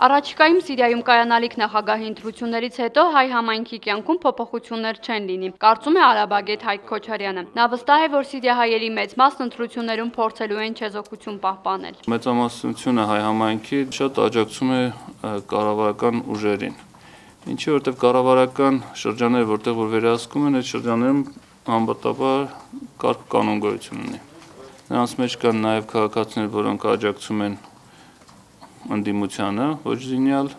Առաջիկայում Սիրիայում կայանալիք նախագահի ընտրություններից հետո հայ համայնքի կյանքում փոփոխություններ չեն լինի, կարծում է արաբագետ Հայկ Քոչարյանը։ Նա վստահ է, որ սիրիահայերի մեծ մասն ընտրություններում փորձելու են չեզոքություն պահպանել։ Մեծամասնությունը հայ համայնքի շատ աջակցում է կառավարական ուժերին։ Ինչի որտեղ կառավարական շրջանները, որտեղ որ վերահսկում են, այդ շրջաններում անբատաբար կարգ կանոն գոյություն ունի։ Նրանց մեջ կան նաև քաղաքացիներ, որոնք աջակցում են ընդդիմությանը, ոչ զինյալ